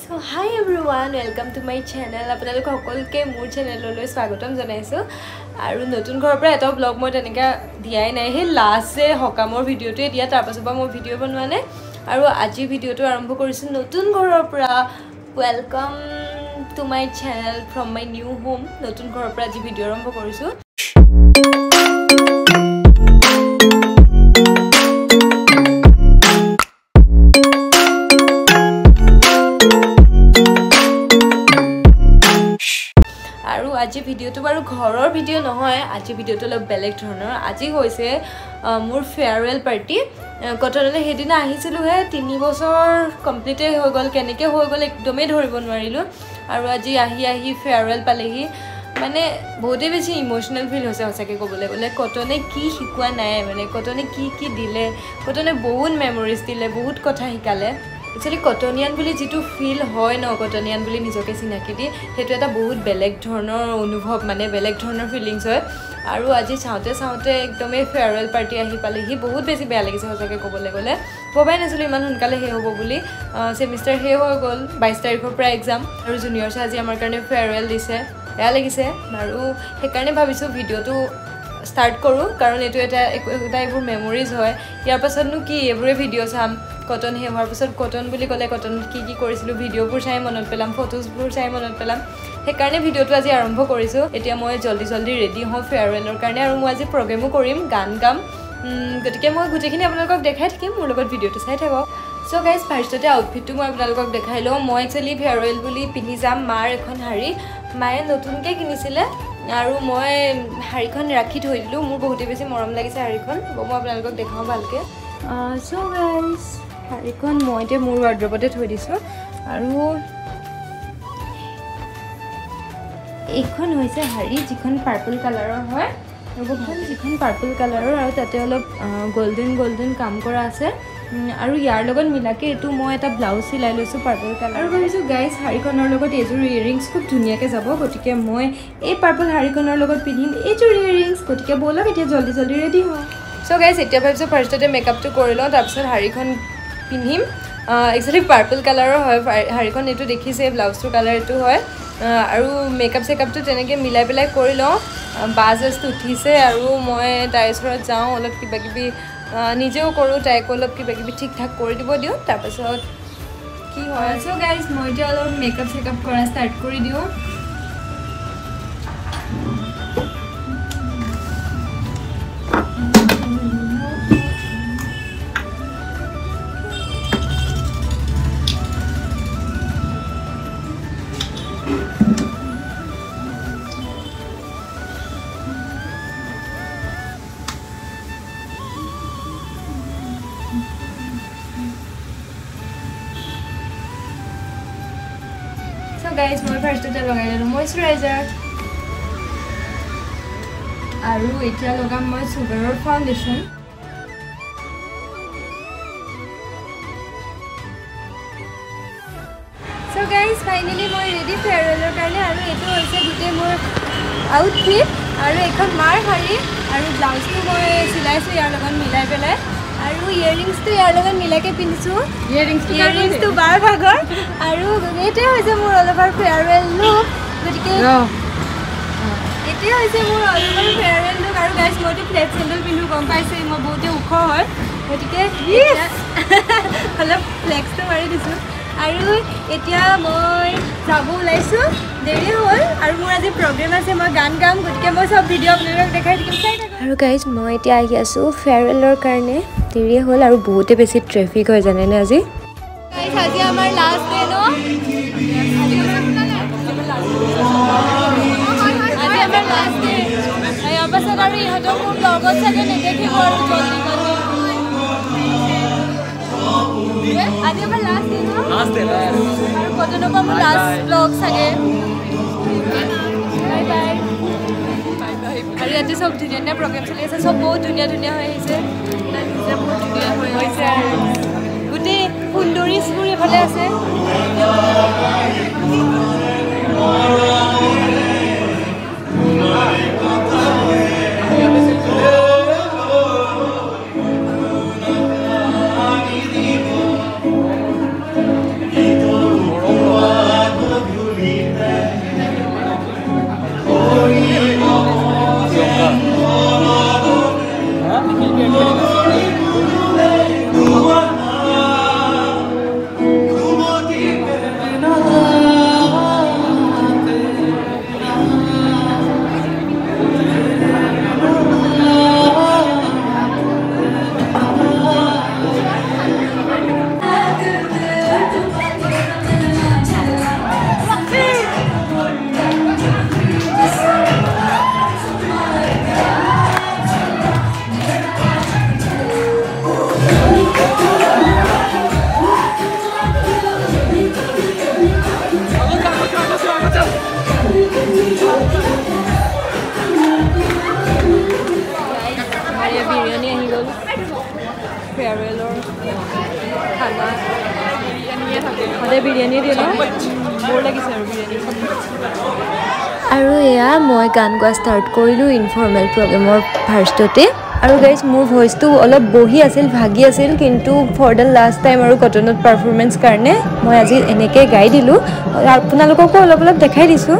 So' hi everyone welcome to my channel আপোনালোক সকলোকে মোৰ চেনেললৈ স্বাগতম জনাইছোঁ। আৰু নতুন ঘৰৰ পৰা এটা ব্লগ মই তেনেকৈ দিয়াই নাই। সেই লাষ্ট যে সকামৰ ভিডিঅ'টোৱে দিয়া তাৰপাছৰ পৰা মই ভিডিঅ' বনোৱা নাই। আৰু আজি ভিডিঅ'টো আৰম্ভ কৰিছোঁ নতুন ঘৰৰ পৰা। Welcome to my channel from my new home নতুন ঘৰৰ পৰা আজি ভিডিঅ' আৰম্ভ কৰিছোঁ। ভিডিঅ'টো বাৰু ঘৰৰ ভিডিঅ' নহয় আজি ভিডিঅ'টো অলপ বেলেগ ধৰণৰ। আজি হৈছে মোৰ ফেয়াৰৱেল পাৰ্টি কটনলৈ সেইদিনা আহিছিলোঁহে তিনি বছৰ কমপ্লিটেই হৈ গ'ল কেনেকৈ হৈ গ'ল একদমেই ধৰিব নোৱাৰিলোঁ। আৰু আজি আহি আহি ফেয়াৰৱেল পালেহি। মানে বহুতেই বেছি ইম'চনেল ফিল হৈছে সঁচাকৈ ক'বলৈ গ'লে। কটনে কি শিকোৱা নাই মানে কটনে কি কি দিলে কটনে বহুত মেমৰিজ দিলে বহুত কথা শিকালে। একচুৱেলি কটনিয়ান বুলি যিটো ফিল হয় ন কটনিয়ান বুলি নিজকে চিনাকি দি সেইটো এটা বহুত বেলেগ ধৰণৰ অনুভৱ মানে বেলেগ ধৰণৰ ফিলিংছ হয়। আৰু আজি চাওঁতে চাওঁতে একদমেই ফেয়াৰৱেল পাৰ্টি আহি পালেহি বহুত বেছি বেয়া লাগিছে সঁচাকৈ ক'বলৈ গ'লে। ভবাই নাছিলোঁ ইমান সোনকালে শেষ হ'ব বুলি। ছেমিষ্টাৰ শেষ হৈ গ'ল বাইছ তাৰিখৰ পৰা এক্সাম আৰু জুনিয়ৰ্ছে আজি আমাৰ কাৰণে ফেয়াৰৱেল দিছে। বেয়া লাগিছে আৰু সেইকাৰণে ভাবিছোঁ ভিডিঅ'টো ষ্টাৰ্ট কৰোঁ কাৰণ এইটো এটা এটা এইবোৰ মেমৰিজ হয়। ইয়াৰ পাছতনো কি এইবোৰে ভিডিঅ' চাম। কটন শেষ হোৱাৰ পিছত কটন বুলি ক'লে কটনত কি কি কৰিছিলোঁ ভিডিঅ'বোৰ চাই মনত পেলাম ফটোজবোৰ চাই মনত পেলাম। সেইকাৰণে ভিডিঅ'টো আজি আৰম্ভ কৰিছোঁ। এতিয়া মই জল্দি জল্দি ৰেডি হওঁ ফেয়াৰৱেলৰ কাৰণে আৰু মই আজি প্ৰগ্ৰেমো কৰিম গান গাম। গতিকে মই গোটেইখিনি আপোনালোকক দেখাই থাকিম মোৰ লগত ভিডিঅ'টো চাই থাকক। চ' গাইজ ফাৰ্ষ্টতে আউটফিটটো মই আপোনালোকক দেখাই লওঁ। মই একচুৱেলি ফেয়াৰৱেল বুলি পিন্ধি যাম মাৰ এখন শাৰী মায়ে নতুনকৈ কিনিছিলে আৰু মই শাৰীখন ৰাখি থৈ দিলোঁ। মোৰ বহুতেই বেছি মৰম লাগিছে শাৰীখন মই আপোনালোকক দেখাওঁ ভালকৈ। চ' গাইজ শাৰীখন মই এতিয়া মোৰ ৱাৰ্ড্ৰবতে থৈ দিছোঁ আৰু এইখন হৈছে শাৰী যিখন পাৰ্পল কালাৰৰ হয়। ৰ'বখন যিখন পাৰ্পল কালাৰৰ আৰু তাতে অলপ গল্ডেন গল্ডেন কাম কৰা আছে। আৰু ইয়াৰ লগত মিলাকৈ এইটো মই এটা ব্লাউজ চিলাই লৈছোঁ পাৰ্পল কালাৰ আৰু ভাবিছোঁ গাইজ শাৰীখনৰ লগত এইযোৰ ইয়েৰিংছ খুব ধুনীয়াকৈ যাব। গতিকে মই এই পাৰ্পল শাৰীখনৰ লগত পিন্ধিম এইযোৰ ইয়েৰিংছ গতিকে ব'লক এতিয়া জল্দি জল্দি ৰেডি হওঁ চ' গাইজ এতিয়া ভাবিছোঁ ফাৰ্ষ্টতে মেকআপটো কৰি লওঁ তাৰপিছত শাৰীখন পিন্ধিম। একচুৱেলি পাৰ্পল কালাৰৰ হয় শাৰীখন এইটো দেখিছে ব্লাউজটোৰ কালাৰ এইটো হয়। আৰু মেকআপ চেকআপটো তেনেকৈ মিলাই পেলাই কৰি লওঁ। বা জাষ্ট উঠিছে আৰু মই তাইৰ ওচৰত যাওঁ অলপ কিবা কিবি নিজেও কৰোঁ তাইকো অলপ কিবা কিবি ঠিক ঠাক কৰি দিব দিওঁ। তাৰপাছত কি হয়? চ' গাইজ মই এতিয়া অলপ মেকআপ চেকআপ কৰা ষ্টাৰ্ট কৰি দিওঁ। গাইজ মই ফাৰ্ষ্টতে লগাই ল'লোঁ মইশ্চাৰাইজাৰ আৰু এতিয়া লগাম মই চুগাৰৰ ফাউণ্ডেশ্যন চ' গাইজ ফাইনেলি মই ৰেডি ফেয়াৰৱেলৰ কাৰণে আৰু এইটো হৈছে গোটেই মোৰ আউটফিট আৰু এইখন মাৰ শাৰী আৰু ব্লাউজটো মই চিলাইছোঁ ইয়াৰ লগত মিলাই পেলাই আৰু ইয়েৰিংছটো ইয়াৰ লগত মিলাকৈ পিন্ধিছোঁ। ইয়েৰিংছটো বাৰ ভাগৰ। আৰু এইটোৱে হৈছে মোৰ অল অভাৰ ফেয়াৰৱেল লুক গতিকে এইটোৱে হৈছে মোৰ অল অভাৰ ফেয়াৰৱেল লুক আৰু গাইজ মইতো ফ্লেট চেণ্ডেল পিন্ধো গম পাইছোঁ মই বহুতেই ওখ হয়। গতিকে অলপ ফ্লেক্সটো মাৰি দিছোঁ। আৰু এতিয়া মই যাব ওলাইছোঁ। দেৰি হ'ল আৰু মোৰ আজি প্ৰগ্ৰেম আছে মই গান গাম গতিকে মই চব ভিডিঅ' আপোনালোকক দেখাই থাকিম চাই থাকক। আৰু গাইজ মই এতিয়া আহি আছোঁ ফেয়াৰৱেলৰ কাৰণে। দেৰিয়ে হ'ল আৰু বহুতে বেছি ট্ৰেফিক হয় জানেনে আজি? আজি আমাৰ লাষ্ট ডে ন? আজি আমাৰ লাষ্ট ডে ইয়াৰ পাছত আৰু ইহঁতক মোৰ লগত চাগে নেদেখিব আৰু জল্দি। আজি আমাৰ লাষ্ট ডে ন আৰু কটনৰ পৰা মোৰ লাষ্ট ব্লগ চাগে বাই বাই আৰু ইয়াতে চব ধুনীয়া ধুনীয়া প্ৰগ্ৰেম চলি আছে চব বহুত ধুনীয়া ধুনীয়া হৈ আহিছে বহুত ধুনীয়া হৈ হৈছে গোটেই সুন্দৰীবোৰ এইফালে আছে বিৰিয়ানী আৰু এয়া মই গান গোৱা ষ্টাৰ্ট কৰিলোঁ ইনফৰ্মেল প্ৰগ্ৰেমৰ ফাৰ্ষ্টতে আৰু গাইজ মোৰ ভইচটো অলপ বহি আছিল ভাগি আছিল কিন্তু ফৰ দ্য লাষ্ট টাইম আৰু কটনত পাৰফৰ্মেঞ্চ কাৰণে মই আজি এনেকৈ গাই দিলোঁ। আপোনালোককো অলপ অলপ দেখাই দিছোঁ।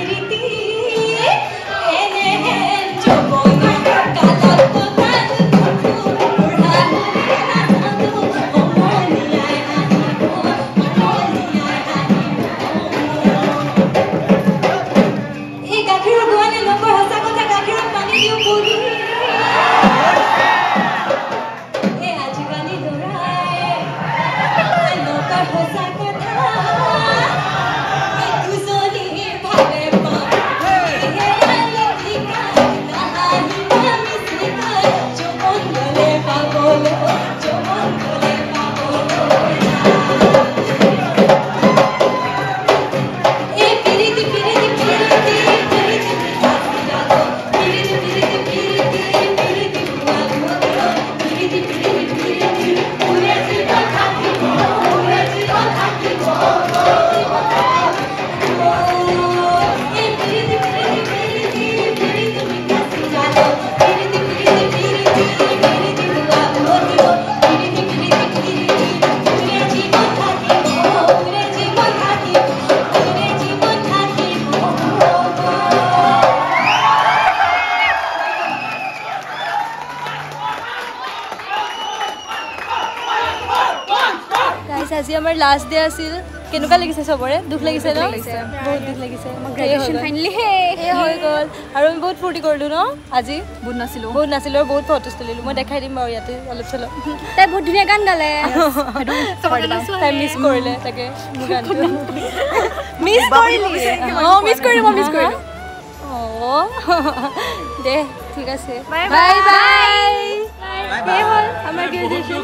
मेरी तेरी গাইছ আজি আমাৰ লাষ্ট ডে আছিল। কেনেকুৱা লাগিছে চবৰে? দুখ লাগিছে ন? বহুত দুখ লাগিছে। হৈ গ'ল। আৰু আমি বহুত ফূৰ্তি কৰিলোঁ ন? আজি? বহুত নাছিলোঁ বহুত নাছিলোঁ আৰু বহুত ফটোজ তুলিলোঁ। মই দেখাই দিম বাৰু ইয়াতে অলপ চলপ। তাই বহুত ধুনীয়া গান গালে। তাই মিছ কৰিলে তাকে মোৰ গানটো। মিছ কৰিলি। অঁ মিছ কৰিলোঁ মই মিছ কৰিলোঁ। অঁ। দে ঠিক আছে। বাই বাই সেই হ'ল? আমাৰ গ্ৰেজুৱেশ্যন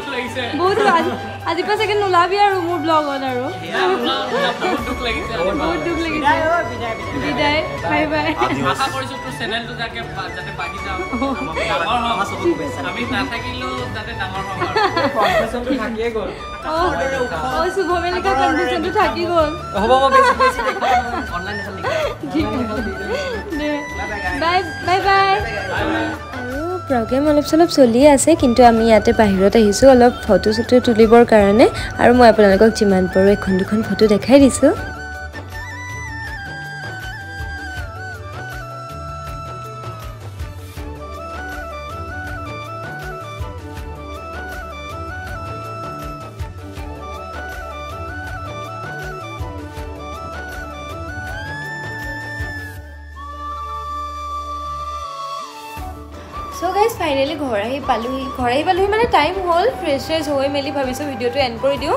বহুত আজি আজিৰ পৰা চাগে নোলাবি আৰু মোৰ ব্লগত আৰু। বহুত দুখ লাগিছে বিদায় বাই বাই। আশা কৰিছোঁ তোৰ চেনেলটো যাতে যাতে বাঢ়ি যাওক ডাঙৰ হওক আমি নাথাকিলেও যাতে ডাঙৰ হওক অঁ অঁ শুভমেলিকা কণ্ডিশ্যনটো থাকি গ'ল। Bye bye. প্ৰগ্ৰেম অলপ চলপ চলিয়ে আছে কিন্তু আমি ইয়াতে বাহিৰত আহিছোঁ অলপ ফটো চটো তুলিবৰ কাৰণে। আৰু মই আপোনালোকক যিমান পাৰোঁ এখন দুখন ফটো দেখাই দিছোঁ। চ' গাইজ ফাইনেলি ঘৰ আহি পালোহি। ঘৰ আহি পালোহি মানে টাইম হ'ল ফ্ৰেছ ফ্ৰেছ হৈ মেলি ভাবিছোঁ ভিডিঅ'টো এণ্ড কৰি দিওঁ।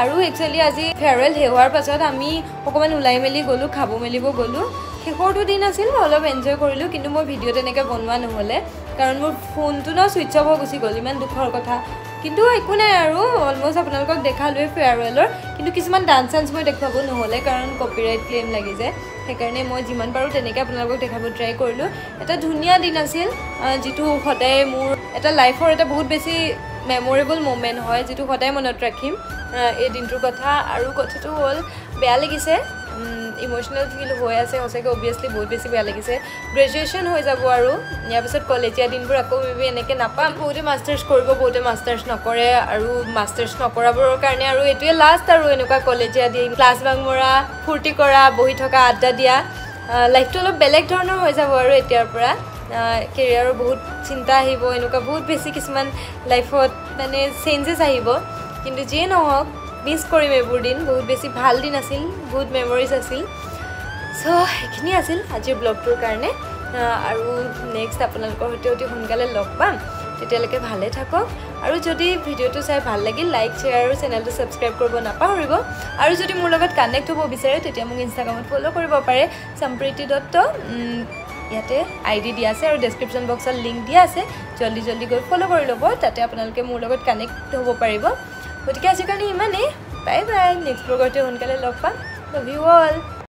আৰু একচুৱেলি আজি ফেয়াৰৱেল হোৱাৰ পাছত আমি অকণমান ওলাই মেলি গ'লোঁ খাব মেলিব গ'লোঁ। শেষৰটো দিন আছিল অলপ এনজয় কৰিলোঁ কিন্তু মই ভিডিঅ' তেনেকৈ বনোৱা নহ'লে। কাৰণ মোৰ ফোনটো ন ছুইচ অফ হৈ গুচি গ'ল ইমান দুখৰ কথা। কিন্তু একো নাই আৰু অলমষ্ট আপোনালোকক দেখালোৱে ফেয়াৰৱেলৰ কিন্তু কিছুমান ডান্স চান্স মই দেখুৱাব নহ'লে কাৰণ কপিৰাইট ক্লেইম লাগি যায়। সেইকাৰণে মই যিমান পাৰোঁ তেনেকৈ আপোনালোকক দেখাব ট্ৰাই কৰিলোঁ। এটা ধুনীয়া দিন আছিল যিটো সদায় মোৰ এটা লাইফৰ এটা বহুত বেছি মেমৰেবল মমেণ্ট হয় যিটো সদায় মনত ৰাখিম। এই দিনটোৰ কথা আৰু কথাটো হ'ল বেয়া লাগিছে। ইম'চনেল ফিল হৈ আছে সঁচাকৈ অভিয়াছলি বহুত বেছি বেয়া লাগিছে। গ্ৰেজুৱেশ্যন হৈ যাব আৰু ইয়াৰ পিছত কলেজীয়া দিনবোৰ আকৌ মেবি এনেকৈ নাপাম। বহুতে মাষ্টাৰ্ছ কৰিব বহুতে মাষ্টাৰ্ছ নকৰে আৰু মাষ্টাৰ্ছ নকৰাবোৰৰ কাৰণে আৰু এইটোৱে লাষ্ট আৰু এনেকুৱা কলেজীয়া দিন। ক্লাছ বাং মৰা ফূৰ্তি কৰা বহি থকা আড্ডা দিয়া লাইফটো অলপ বেলেগ ধৰণৰ হৈ যাব আৰু এতিয়াৰ পৰা। কেৰিয়াৰৰ বহুত চিন্তা আহিব এনেকুৱা বহুত বেছি কিছুমান লাইফত মানে চেঞ্জেছ আহিব। কিন্তু যিয়ে নহওক মিছ কৰিম এইবোৰ দিন। বহুত বেছি ভাল দিন আছিল বহুত মেমৰিজ আছিল। চ' সেইখিনি আছিল আজিৰ ব্লগটোৰ কাৰণে। আৰু নেক্সট আপোনালোকৰ সৈতে অতি সোনকালে লগ পাম। তেতিয়ালৈকে ভালে থাকক। আৰু যদি ভিডিঅ'টো চাই ভাল লাগিল লাইক শ্বেয়াৰ আৰু চেনেলটো ছাবস্ক্ৰাইব কৰিব নাপাহৰিব। আৰু যদি মোৰ লগত কানেক্ট হ'ব বিচাৰে তেতিয়া মোক ইনষ্টাগ্ৰামত ফ'ল' কৰিব পাৰে। সম্প্ৰীতি দত্ত ইয়াতে আই ডি দিয়া আছে আৰু ডেছক্ৰিপশ্যন বক্সত লিংক দিয়া আছে। জল্দি জল্দি গৈ ফ'ল' কৰি ল'ব তাতে আপোনালোকে মোৰ লগত কানেক্ট হ'ব পাৰিব। গতিকে আজিৰ কাৰণে ইমানেই। বাই বাই নেক্সট ব্লগতে সোনকালে লগ পাম। Love U all